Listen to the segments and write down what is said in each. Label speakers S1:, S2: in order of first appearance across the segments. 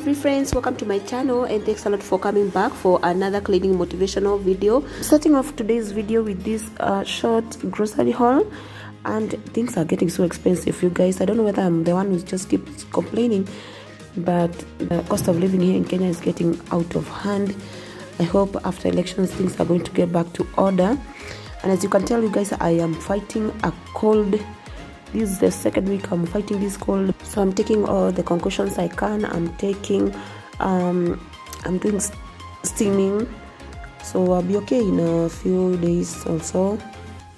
S1: lovely friends welcome to my channel and thanks a lot for coming back for another cleaning motivational video. Starting off today's video with this uh, short grocery haul. And things are getting so expensive you guys. I don't know whether i'm the one who just keeps complaining but the cost of living here in kenya is getting out of hand. I hope after elections things are going to get back to order. And as you can tell you guys i am fighting a cold this is the second week i'm fighting this cold so i'm taking all the concussions i can. I'm taking um i'm doing steaming. So i'll be okay in a few days or so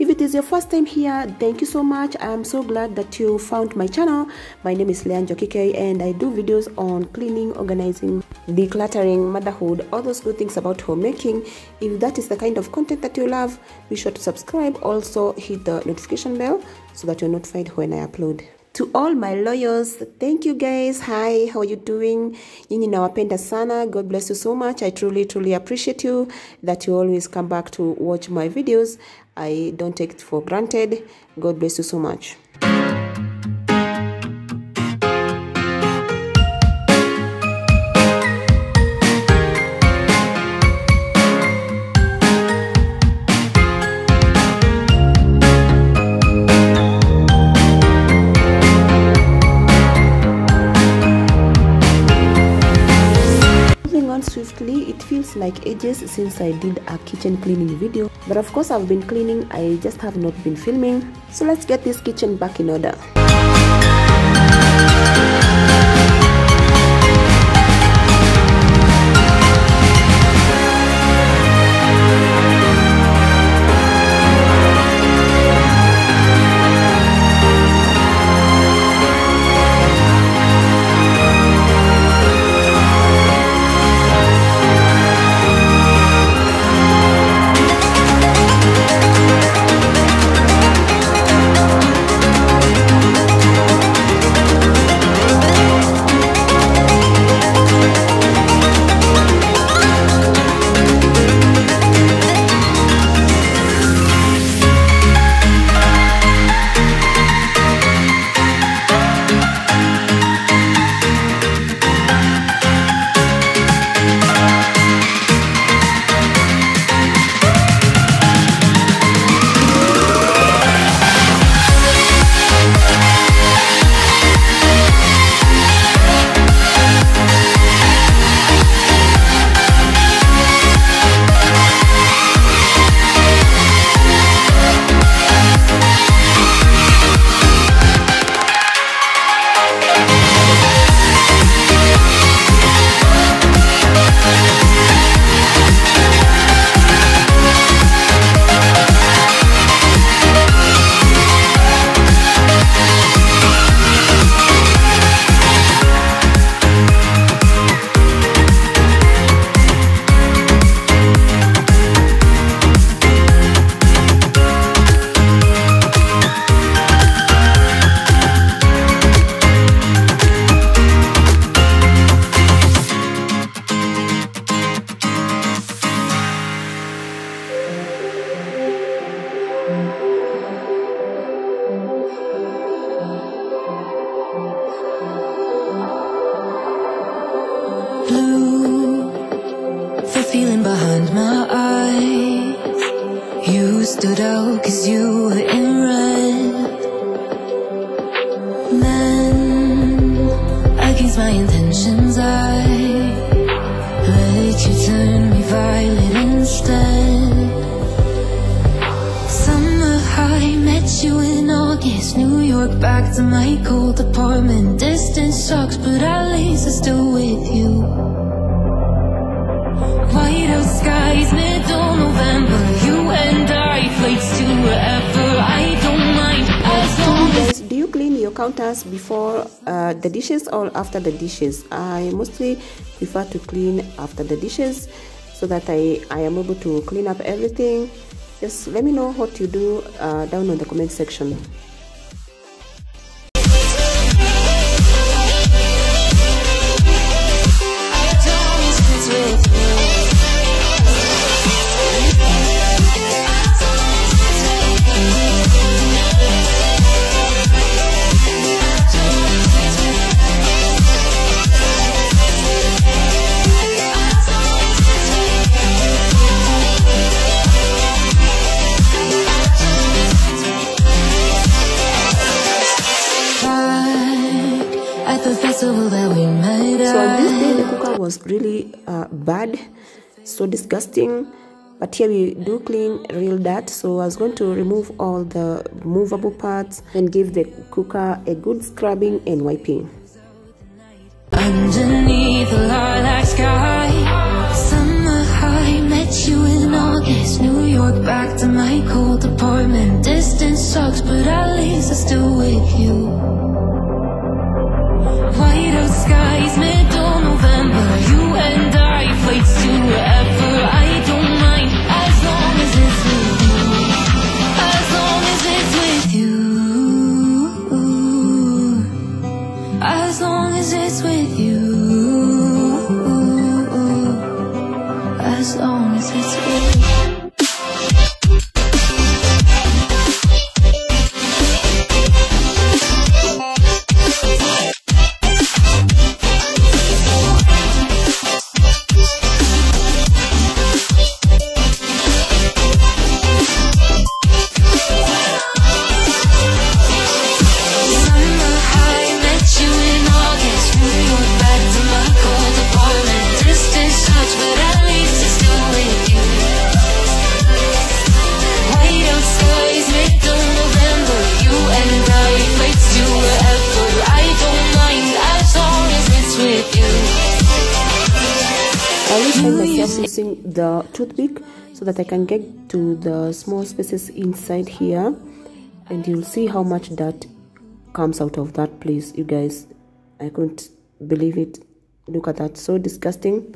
S1: if it is your first time here thank you so much. I am so glad that you found my channel. My name is Leah Njoki K and i do videos on cleaning organizing decluttering motherhood all those good things about homemaking. If that is the kind of content that you love be sure to subscribe. Also hit the notification bell so that you're notified when i upload. To all my lawyers thank you guys. Hi how are you doing? Nyinyi nawapenda sana. God bless you so much. I truly truly appreciate you that you always come back to watch my videos i don't take it for granted. God bless you so much like ages since i did a kitchen cleaning video. But of course i've been cleaning. I just have not been filming. So let's get this kitchen back in order
S2: back to my cold apartment. Distance sucks, but at least I'm still with you. White out skies, middle November. You and I, flights to wherever. I don't mind as long as.
S1: do you clean your counters before uh, the dishes or after the dishes i mostly prefer to clean after the dishes so that i i am able to clean up everything just let me know what you do uh, down on the comment section
S2: bad so disgusting. But here we do clean real dirt. So i was going to remove all the movable parts and give the cooker a good scrubbing and wiping.
S3: Underneath the lilac sky summer high met you in august new york back to my cold apartment. Distance sucks but at least i'm still with you. White out skies middle november you and i place to
S2: ever always find myself using the toothpick so that I can get to the small spaces inside here. And you'll see how much that comes out of that place you guys. I couldn't believe it. Look at that so disgusting.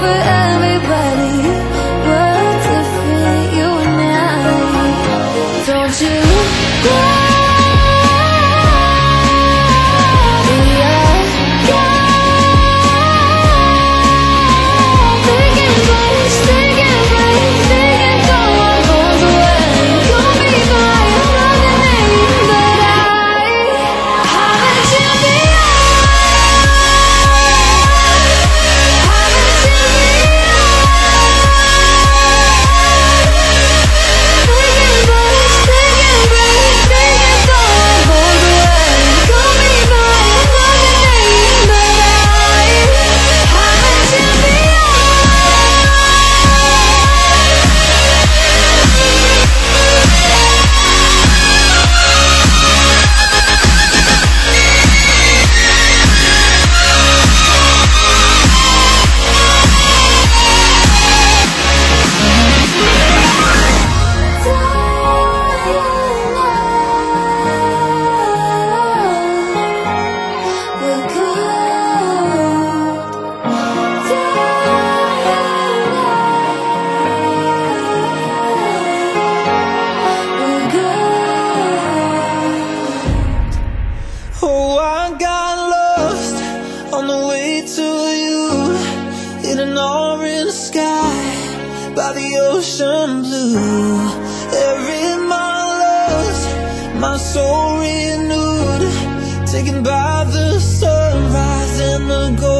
S3: forever. By the
S2: ocean blue. Every mile lost, my soul renewed, taken by the sunrise and the golden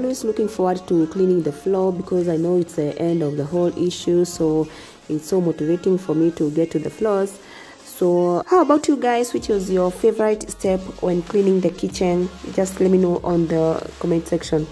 S1: always looking forward to cleaning the floor because I know it's the end of the whole issue. So it's so motivating for me to get to the floors. So how about you guys? Which was your favorite step when cleaning the kitchen? Just let me know on the comment section.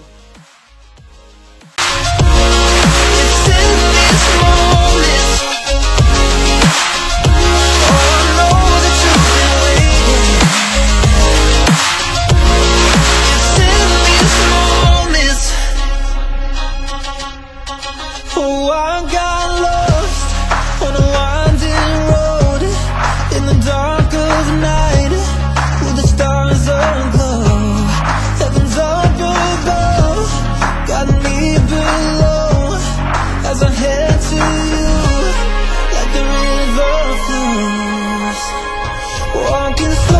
S1: walking slow.